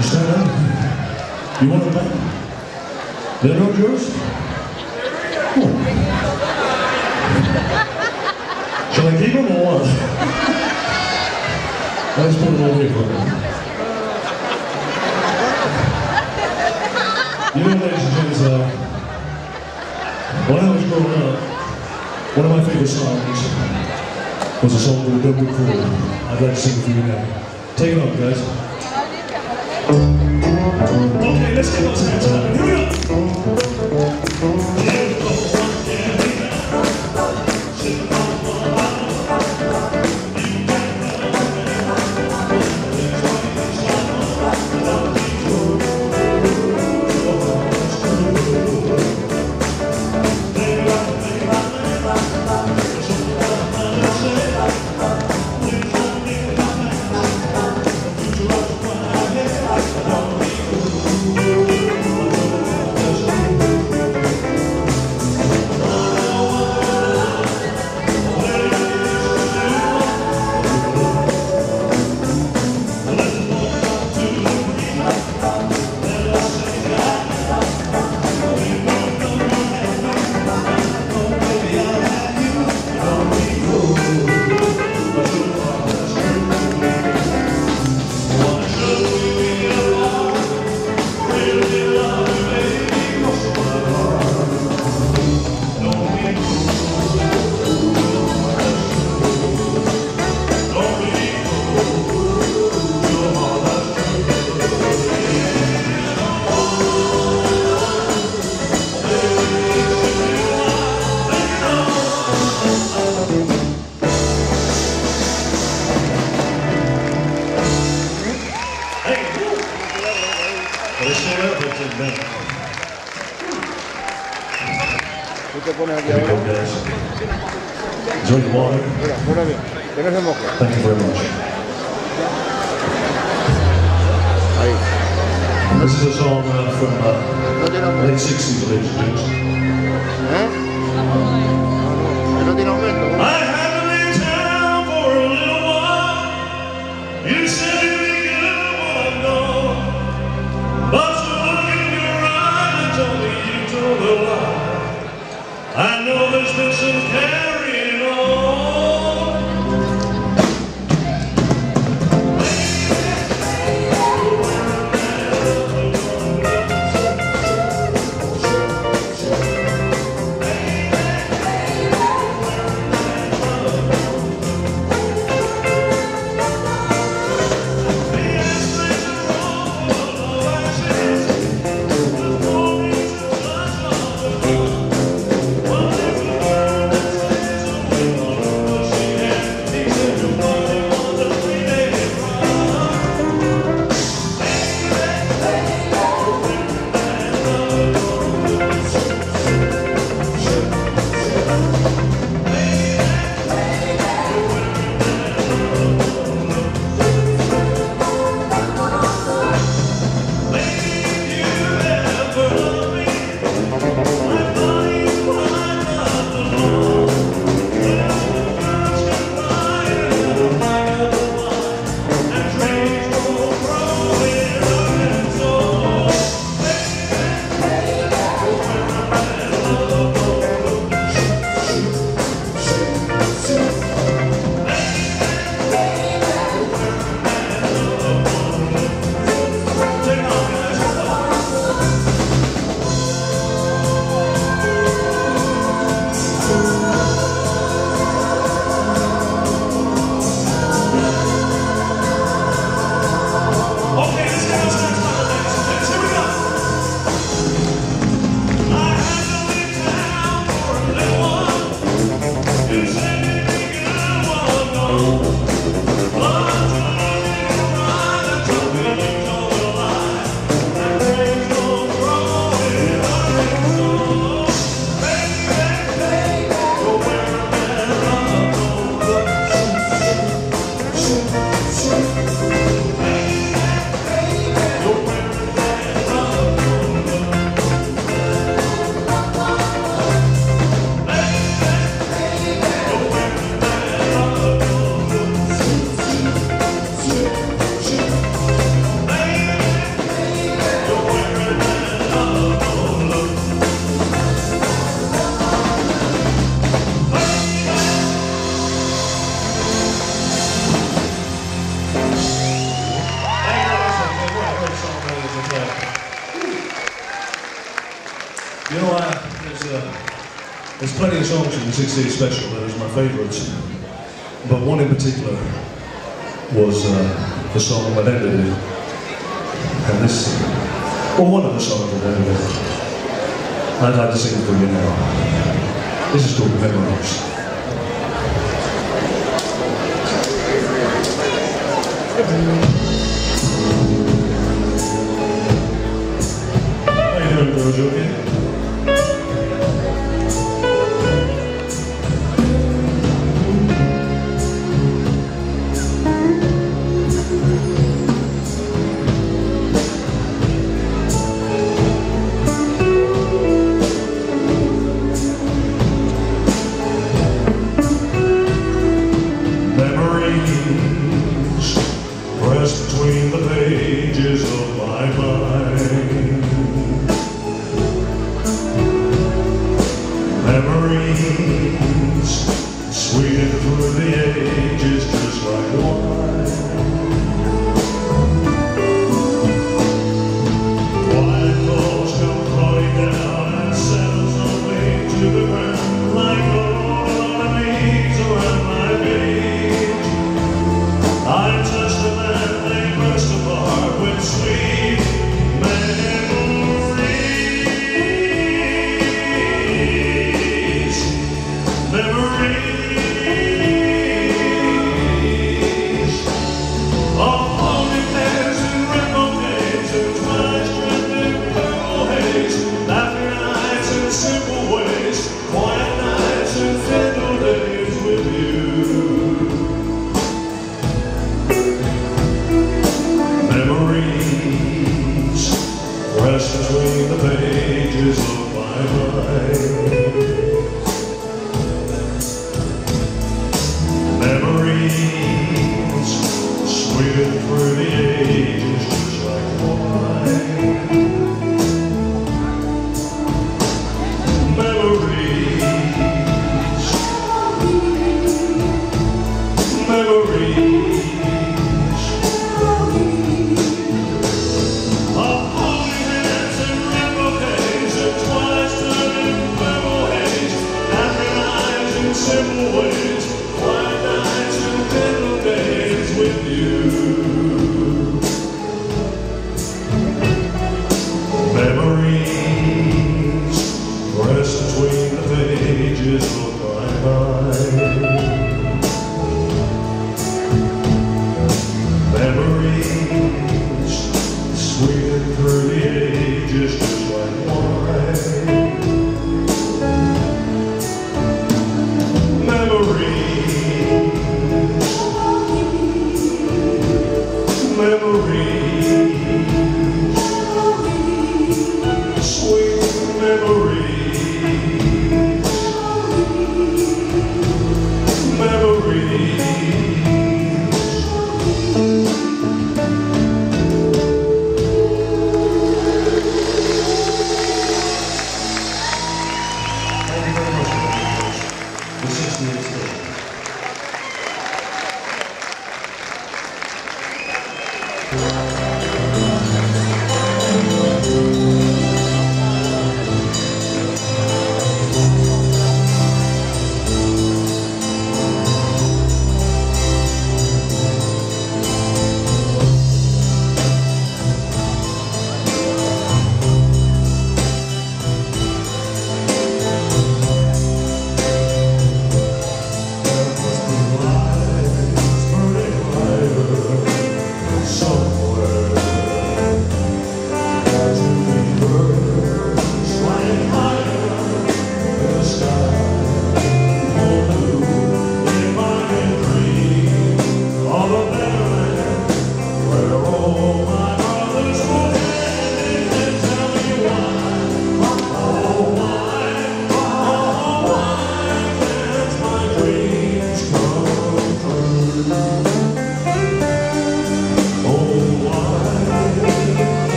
You stand up? You want them back? They're not yours? Oh. Shall I keep them or what? Let's put them here for them. You know, ladies and gents, uh, when I was growing up, one of my favorite songs was a song Don't Be Cruel. I'd like to sing it for you now. Take it on, guys. Let's get those hands up. Here we go. Pones aquí Here we go, ahora. Water. Mira, bien. Que no se moje. Thank you very much. Ahí. This is a song uh, from uh, No tiene aumento. late 60s, ladies and gents. ¿Eh? City Special, that is my favourites. But one in particular was uh, the song of ended it. And this, or well, one of the songs of ended it. I'd like to sing for you now. This is called Memories. How you doing, Dojo?